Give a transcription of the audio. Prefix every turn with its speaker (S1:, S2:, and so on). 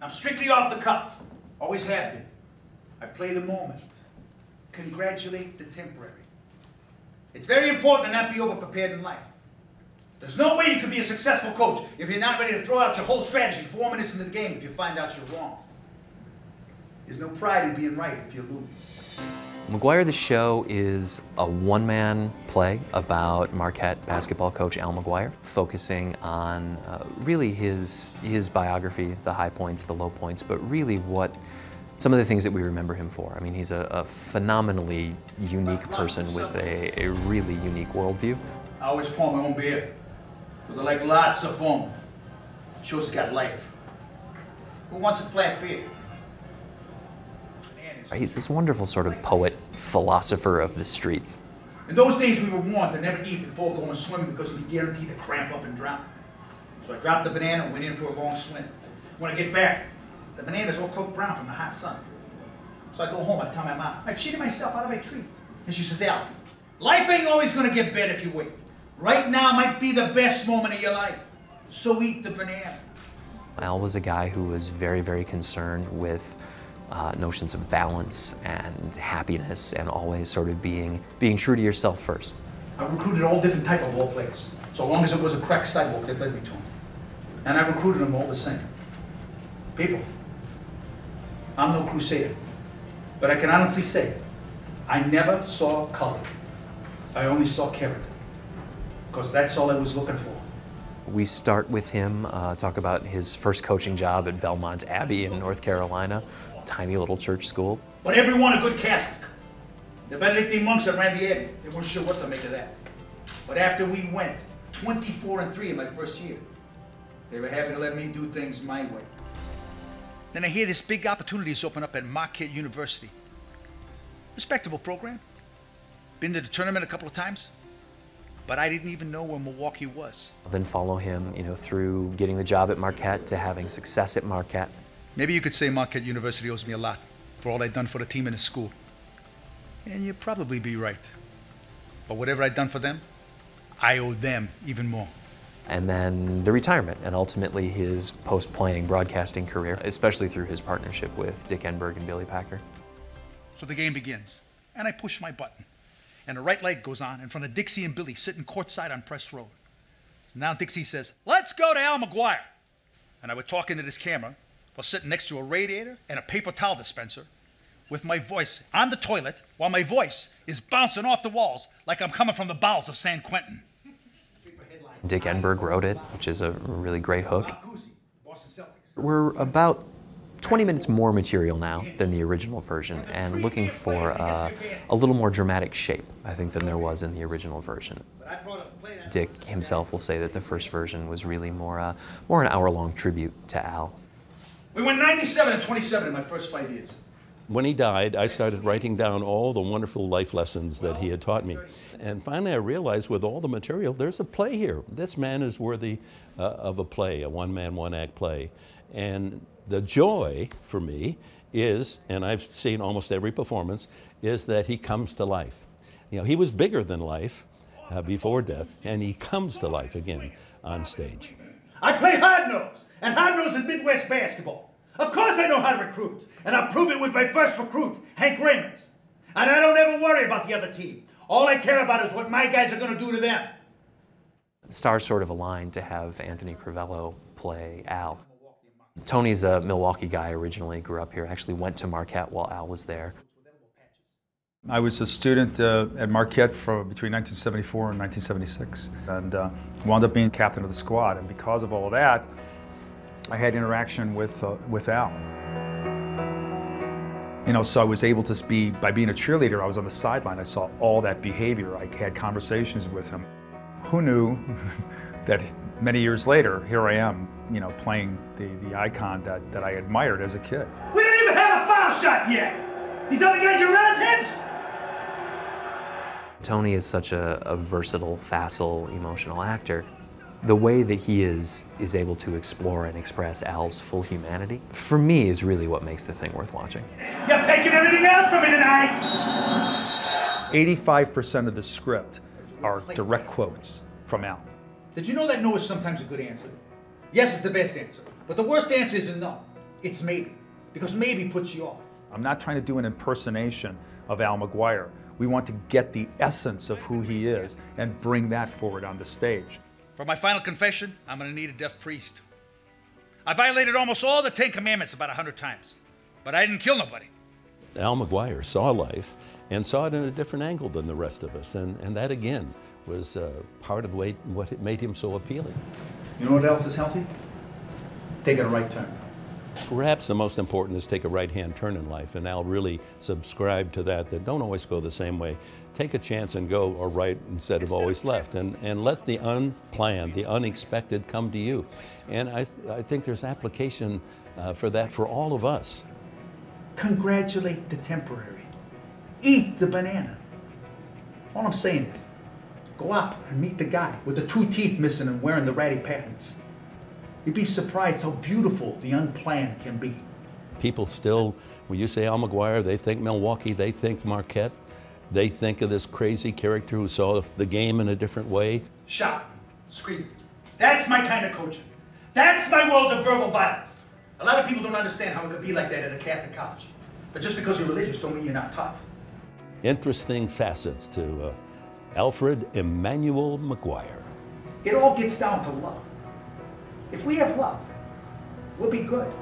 S1: I'm strictly off the cuff. Always have been. I play the moment. Congratulate the temporary. It's very important to not be overprepared in life. There's no way you can be a successful coach if you're not ready to throw out your whole strategy four minutes into the game if you find out you're wrong. There's no pride in being right if you lose.
S2: McGuire the Show is a one-man play about Marquette basketball coach Al McGuire, focusing on uh, really his, his biography, the high points, the low points, but really what some of the things that we remember him for. I mean, he's a, a phenomenally unique person with a, a really unique worldview.
S1: I always pour my own beer, because I like lots of foam. Shows it's got life. Who wants a flat beer?
S2: He's this wonderful sort of poet, philosopher of the streets.
S1: In those days, we were warned to never eat before going swimming because you'd be guaranteed to cramp up and drown. So I dropped the banana and went in for a long swim. When I get back, the banana's all cooked brown from the hot sun. So I go home, I tell my mom, I cheated myself out of my treat. And she says, Alfie, life ain't always gonna get better if you wait. Right now might be the best moment of your life. So eat the banana.
S2: Al was a guy who was very, very concerned with uh, notions of balance and happiness and always sort of being, being true to yourself first.
S1: I recruited all different type of ball players, so long as it was a cracked sidewalk that led me to them. And I recruited them all the same. People, I'm no crusader, but I can honestly say, I never saw color. I only saw character, because that's all I was looking for.
S2: We start with him, uh, talk about his first coaching job at Belmont Abbey in North Carolina, tiny little church school.
S1: But everyone a good Catholic. The Benedictine monks at ran the abbey, they weren't sure what to make of that. But after we went 24 and 3 in my first year, they were happy to let me do things my way. Then I hear this big opportunity is open up at Marquette University. Respectable program. Been to the tournament a couple of times but I didn't even know where Milwaukee was.
S2: Then follow him, you know, through getting the job at Marquette to having success at Marquette.
S1: Maybe you could say Marquette University owes me a lot for all I've done for the team and the school. And you'd probably be right. But whatever I've done for them, I owe them even more.
S2: And then the retirement, and ultimately his post-playing broadcasting career, especially through his partnership with Dick Enberg and Billy Packer.
S1: So the game begins, and I push my button and a right light goes on in front of Dixie and Billy sitting courtside on Press Row. So now Dixie says, Let's go to Al McGuire. And I would talk into this camera while sitting next to a radiator and a paper towel dispenser with my voice on the toilet while my voice is bouncing off the walls like I'm coming from the bowels of San Quentin.
S2: Dick Enberg wrote it, which is a really great hook. We're about 20 minutes more material now than the original version and looking for uh, a little more dramatic shape, I think, than there was in the original version. Dick himself will say that the first version was really more, uh, more an hour-long tribute to Al.
S1: We went 97 and 27 in my first five years.
S3: When he died, I started writing down all the wonderful life lessons that he had taught me. And finally, I realized with all the material, there's a play here. This man is worthy uh, of a play, a one-man, one-act play. And the joy for me is, and I've seen almost every performance, is that he comes to life. You know, he was bigger than life uh, before death, and he comes to life again on stage.
S1: I play hard nose, and hard nose is Midwest basketball. Of course I know how to recruit, and I'll prove it with my first recruit, Hank Raymonds. And I don't ever worry about the other team. All I care about is what my guys are going to do to them.
S2: Stars sort of aligned to have Anthony Crivello play Al. Tony's a Milwaukee guy originally, grew up here, actually went to Marquette while Al was there.
S4: I was a student uh, at Marquette for between 1974 and 1976 and uh, wound up being captain of the squad. And because of all of that, I had interaction with, uh, with Al. You know, so I was able to be, by being a cheerleader, I was on the sideline. I saw all that behavior. I had conversations with him. Who knew that many years later, here I am, you know, playing the, the icon that, that I admired as a kid.
S1: We don't even have a foul shot yet! These other guys are relatives?
S2: Tony is such a, a versatile, facile, emotional actor. The way that he is, is able to explore and express Al's full humanity, for me, is really what makes the thing worth watching.
S1: You're taking everything else from me tonight!
S4: 85% of the script are direct quotes from Al.
S1: Did you know that no is sometimes a good answer? Yes is the best answer, but the worst answer is no. It's maybe. Because maybe puts you off.
S4: I'm not trying to do an impersonation of Al McGuire. We want to get the essence of who he is and bring that forward on the stage.
S1: For my final confession, I'm going to need a deaf priest. I violated almost all the Ten Commandments about a hundred times, but I didn't kill nobody.
S3: Al McGuire saw life and saw it in a different angle than the rest of us, and, and that again was uh, part of what, what made him so appealing.
S1: You know what else is healthy? Taking a right turn.
S3: Perhaps the most important is take a right-hand turn in life, and Al really subscribed to that, that don't always go the same way. Take a chance and go or right instead of always left, and, and let the unplanned, the unexpected come to you. And I, I think there's application uh, for that for all of us.
S1: Congratulate the temporary. Eat the banana. All I'm saying is, go out and meet the guy with the two teeth missing and wearing the ratty pants. You'd be surprised how beautiful the unplanned can be.
S3: People still, when you say Al McGuire, they think Milwaukee, they think Marquette, they think of this crazy character who saw the game in a different way.
S1: Shout, scream. That's my kind of coaching. That's my world of verbal violence. A lot of people don't understand how it could be like that at a Catholic college. But just because you're religious don't mean you're not tough.
S3: Interesting facets to uh, Alfred Emanuel McGuire.
S1: It all gets down to love. If we have love, we'll be good.